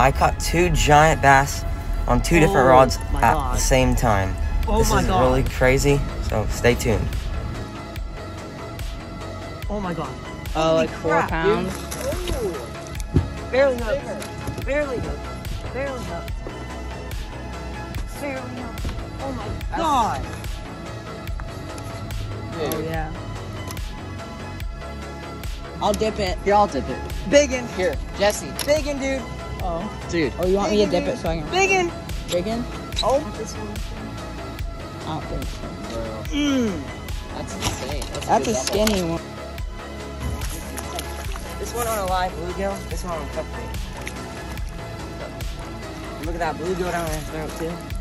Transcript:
I caught two giant bass on two different Oh rods at God. the same time. Oh this my is God. really crazy, so stay tuned. Oh my god. Oh, like four crap, dude. pounds. Oh. Barely hooked. Barely hooked. Barely hooked. Barely hooked. Oh my god. Oh yeah. I'll dip it. Here, I'll dip it. Biggin. Here, Jesse. Biggin, dude. Oh. Dude. Oh, you want me to dip it so I can Biggin. chicken? Oh. This one. I don't think so. Mm. That's insane. That's, That's good a skinny one. This one on a live bluegill, this one on a cup bait. Look at that bluegill down in his throat too.